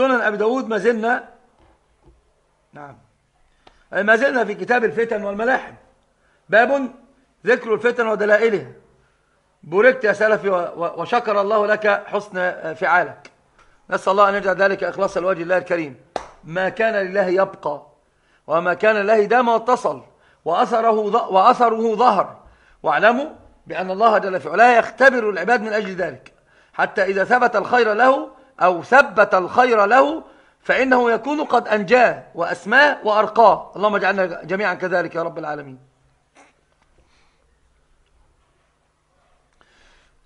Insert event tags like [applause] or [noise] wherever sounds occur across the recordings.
أبي داود ما زلنا نعم. ما زلنا في كتاب الفتن والملاحم. باب ذكر الفتن ودلائلها بوركت يا سلفي وشكر الله لك حسن فعالك. نسأل الله أن يجعل ذلك إخلاص الوجه الله الكريم. ما كان لله يبقى وما كان لله دام واتصل وأثره, وأثره ظهر. واعلموا بأن الله جل في علاه يختبر العباد من أجل ذلك. حتى إذا ثبت الخير له أو ثبت الخير له فإنه يكون قد أنجاه وأسماه وأرقاه. اللهم اجعلنا جميعا كذلك يا رب العالمين.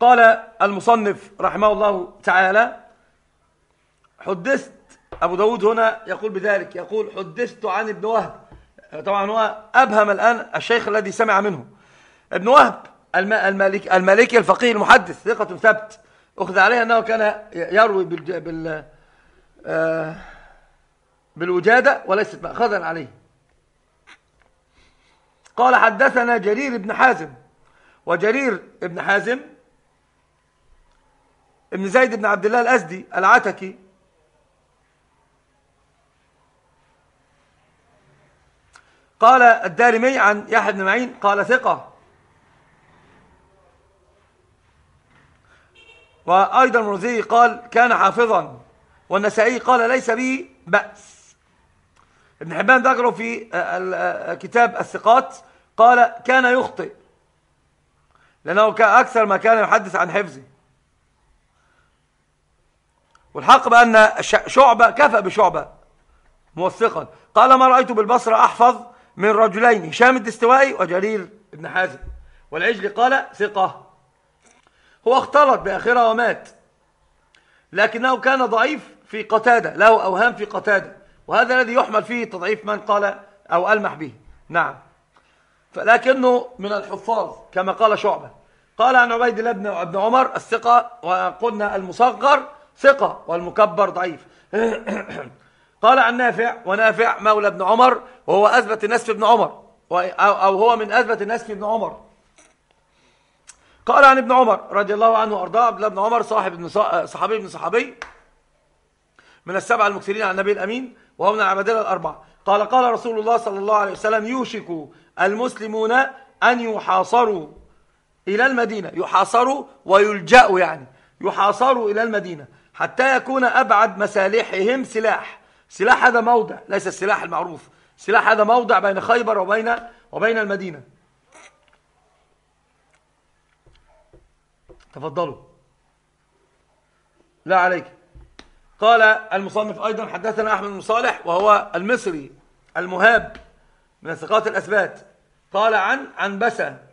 قال المصنف رحمه الله تعالى حدثت أبو داود هنا يقول بذلك يقول حدثت عن ابن وهب. طبعا هو أبهم الآن الشيخ الذي سمع منه. ابن وهب المالك المالكي الفقيه المحدث ثقة ثبت. أخذ عليه أنه كان يروي بال, بال آه، بالوجادة وليست مأخذا عليه. قال حدثنا جرير بن حازم. وجرير بن حازم ابن زيد بن عبد الله الأزدي العتكي. قال الدارمي عن يحيى بن معين قال ثقة. وأيضا المرزي قال كان حافظا والنسائي قال ليس به بأس. ابن حبان ذكره في كتاب الثقات قال كان يخطئ لأنه أكثر ما كان يحدث عن حفظه. والحق بأن شعبة كفى بشعبة موثقا. قال ما رأيت بالبصرة أحفظ من رجلين هشام الدستوائي وجرير بن حازم. والعجل قال ثقة. هو اختلط بآخرة ومات. لكنه كان ضعيف في قتادة له أوهام في قتادة. وهذا الذي يحمل فيه تضعيف من قال أو ألمح به. نعم. فلكنه من الحفاظ كما قال شعبة. قال عن عبيد الله بن عمر الثقة وقلنا المصغر ثقة والمكبر ضعيف. [coughs] قال عن نافع ونافع مولى ابن عمر وهو أثبت الناس في ابن عمر. أو هو من أثبت الناس في ابن عمر. قال عن ابن عمر رضي الله عنه وأرضاه عبد الله بن عمر صاحب ابن صحابي ابن صحابي من السبعة المكثرين عن النبي الأمين وهو من العبادلة الأربعة. قال قال رسول الله صلى الله عليه وسلم يوشك المسلمون أن يحاصروا إلى المدينة. يحاصروا ويلجأوا يعني. يحاصروا إلى المدينة حتى يكون أبعد مسالحهم سلاح. سلاح هذا موضع ليس السلاح المعروف. سلاح هذا موضع بين خيبر وبين وبين المدينة. تفضلوا. لا عليك. قال المصنف أيضا حدثنا أحمد بن صالح وهو المصري المهاب من ثقات الأثبات. قال عن عن بسا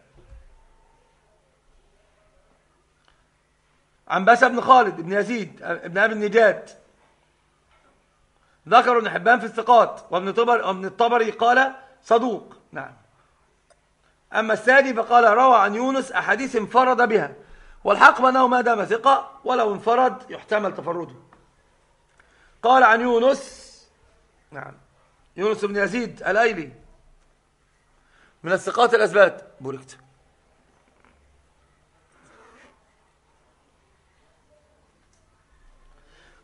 عن بسا بن خالد بن يزيد بن أبي النجاد. ذكر ابن حبان في الثقات وابن طبر وابن الطبري قال صدوق. نعم. أما الثاني فقال روى عن يونس أحاديث انفرد بها. والحق أنه ما دام ثقة ولو انفرد يحتمل تفرده. قال عن يونس نعم يونس بن يزيد الأيلي من الثقات الأثبات بوركت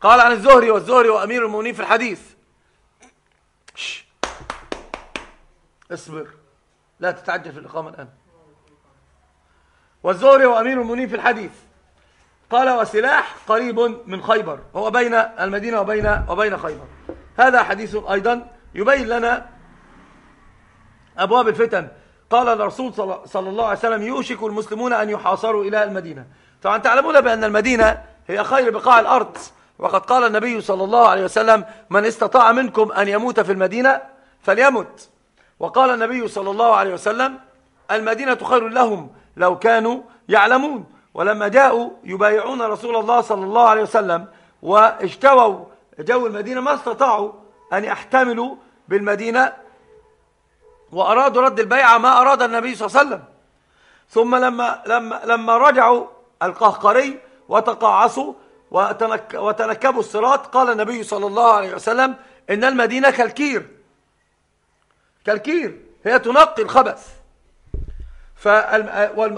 قال عن الزهري والزهري وأمير المؤمنين في الحديث. اصبر لا تتعجل في الإقامة الآن. والزهري وأمير المؤمنين في الحديث. قال وسلاح قريب من خيبر. هو بين المدينة وبين, وبين خيبر. هذا حديث أيضا يبين لنا أبواب الفتن. قال الرسول صلى الله عليه وسلم يوشك المسلمون أن يحاصروا إلى المدينة. طبعا تعلمون بأن المدينة هي خير بقاع الأرض. وقد قال النبي صلى الله عليه وسلم من استطاع منكم أن يموت في المدينة فليمت وقال النبي صلى الله عليه وسلم المدينة خير لهم لو كانوا يعلمون. ولما جاءوا يبايعون رسول الله صلى الله عليه وسلم واجتووا جو المدينة ما استطاعوا أن يحتملوا بالمدينة وأرادوا رد البيعة ما أراد النبي صلى الله عليه وسلم. ثم لما, لما, لما رجعوا القهقري وتقاعصوا وتنك وتنكبوا الصراط قال النبي صلى الله عليه وسلم إن المدينة كالكير. كالكير هي تنقي الخبث.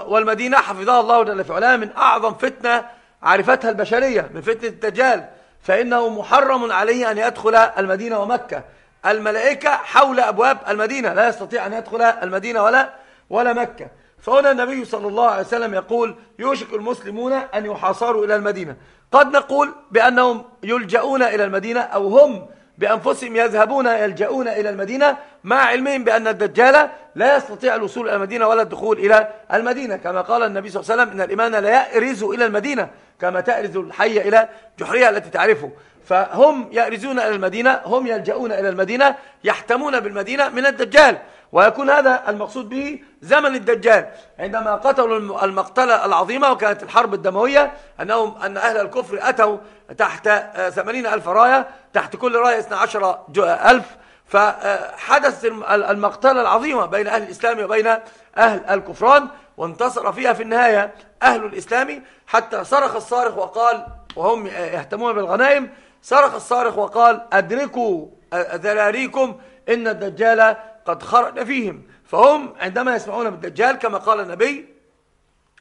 والمدينة حفظها الله جل في علاه من أعظم فتنة عرفتها البشرية من فتنة الدجال. فإنه محرم عليه أن يدخل المدينة ومكة. الملائكة حول أبواب المدينة لا يستطيع أن يدخل المدينة ولا ولا مكة. فهنا النبي صلى الله عليه وسلم يقول يوشك المسلمون أن يحاصروا إلى المدينة قد نقول بأنهم يلجؤون إلى المدينة أو هم بأنفسهم يذهبون يلجؤون إلى المدينة مع علمهم بأن الدجال لا يستطيع الوصول إلى المدينة ولا الدخول إلى المدينة. كما قال النبي صلى الله عليه وسلم إن الإيمان لا يأرز إلى المدينة كما تأرز الحية إلى جحرها التي تعرفه. فهم يأرزون إلى المدينة هم يلجؤون إلى المدينة يحتمون بالمدينة من الدجال. ويكون هذا المقصود به زمن الدجال. عندما قتلوا المقتلة العظيمة وكانت الحرب الدموية أنهم أن أهل الكفر أتوا تحت ثمانين ألف راية تحت كل راية 12 ألف. فحدث المقتلة العظيمة بين أهل الإسلام وبين أهل الكفران وانتصر فيها في النهاية أهل الإسلام. حتى صرخ الصارخ وقال وهم يهتمون بالغنائم صرخ الصارخ وقال أدركوا ذراريكم إن الدجال قد خرج فيهم. فهم عندما يسمعون بالدجال كما قال النبي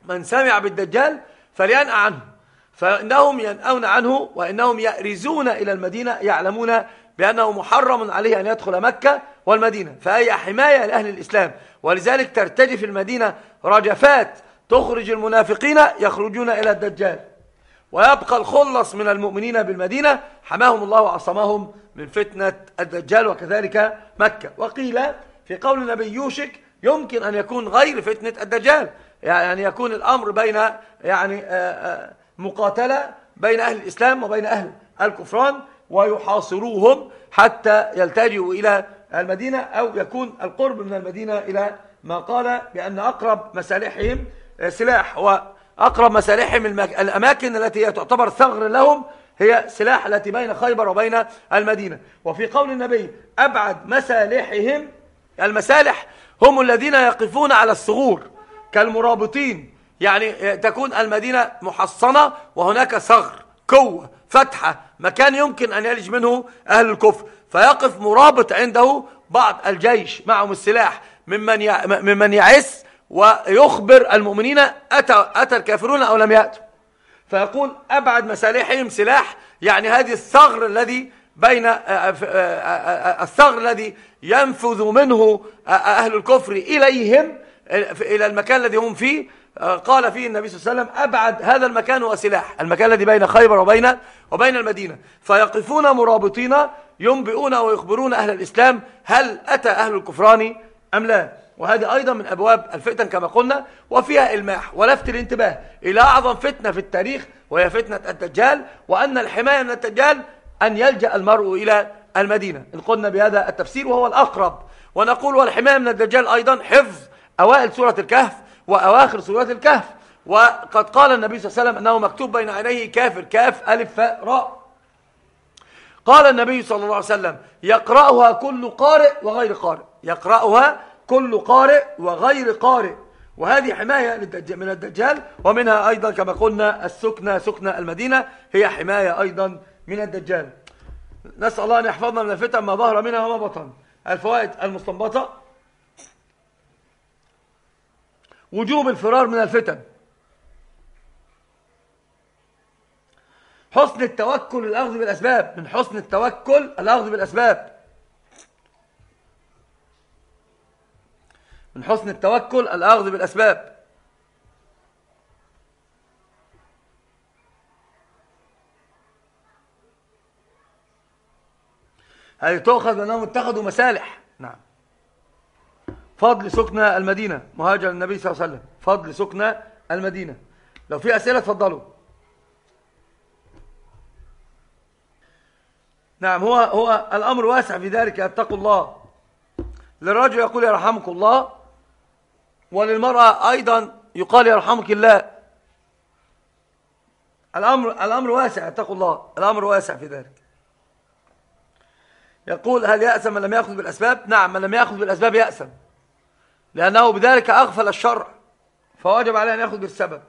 من سمع بالدجال فلينأ عنه. فإنهم ينأون عنه وإنهم يأرزون إلى المدينة يعلمون بأنه محرم عليه أن يدخل مكة والمدينة. فهي حماية لأهل الإسلام. ولذلك ترتجف المدينة رجفات تخرج المنافقين يخرجون إلى الدجال. ويبقى الخلص من المؤمنين بالمدينة. حماهم الله وعصمهم من فتنة الدجال وكذلك مكة. وقيل في قول النبي يوشك يمكن أن يكون غير فتنة الدجال يعني يكون الأمر بين يعني آه، آه، مقاتلة بين أهل الإسلام وبين أهل الكفران ويحاصروهم حتى يلتجئوا إلى المدينة أو يكون القرب من المدينة إلى ما قال بأن أقرب مسالحهم سلاح. وأقرب مسالحهم الأماكن التي تعتبر ثغر لهم هي سلاح التي بين خيبر وبين المدينة. وفي قول النبي أبعد مسالحهم المسالح هم الذين يقفون على الثغور كالمرابطين. يعني تكون المدينة محصنة وهناك ثغر قوة فتحة مكان يمكن أن يلج منه أهل الكفر. فيقف مرابط عنده بعض الجيش معهم السلاح ممن ممن يعس ويخبر المؤمنين أتى, أتى الكافرون أو لم يأتوا. فيقول أبعد مسالحهم سلاح يعني هذه الثغر الذي بين الثغر الذي ينفذ منه أهل الكفر إليهم إلى المكان الذي هم فيه. قال فيه النبي صلى الله عليه وسلم أبعد هذا المكان هو سلاح المكان الذي بين خيبر وبين وبين المدينة. فيقفون مرابطين ينبئون ويخبرون أهل الإسلام هل أتى أهل الكفران أم لا. وهذه أيضا من أبواب الفتن كما قلنا وفيها إلماح ولفت الانتباه إلى أعظم فتنة في التاريخ وهي فتنة الدجال وأن الحماية من الدجال أن يلجأ المرء إلى المدينة. إن قلنا بهذا التفسير وهو الأقرب. ونقول والحماية من الدجال أيضا حفظ أوائل سورة الكهف وأواخر سورة الكهف. وقد قال النبي صلى الله عليه وسلم أنه مكتوب بين عينيه كافر كاف ألف فاء راء. قال النبي صلى الله عليه وسلم يقرأها كل قارئ وغير قارئ. يقرأها كل قارئ وغير قارئ. وهذه حماية من الدجال ومنها أيضا كما قلنا السكنة سكنة المدينة هي حماية أيضا من الدجال. نسأل الله أن يحفظنا من الفتن ما ظهر منها وما بطن. الفوائد المستنبطة. وجوب الفرار من الفتن. حسن التوكل الأخذ بالأسباب. من حسن التوكل الأخذ بالأسباب. حسن التوكل الأخذ بالأسباب. هذه تؤخذ بأنهم اتخذوا مسالح. نعم. فضل سكنى المدينة مهاجر النبي صلى الله عليه وسلم. فضل سكنى المدينة. لو في أسئلة تفضلوا نعم هو هو الأمر واسع في ذلك. اتقوا الله. للرجل يقول يرحمك الله. وللمرأة أيضا يقال يرحمك الله. الأمر, الأمر واسع اتقوا الله. الأمر واسع في ذلك. يقول هل يأسم من لم يأخذ بالأسباب؟ نعم من لم يأخذ بالأسباب يأسم لأنه بذلك أغفل الشرع فواجب عليه أن يأخذ بالسبب.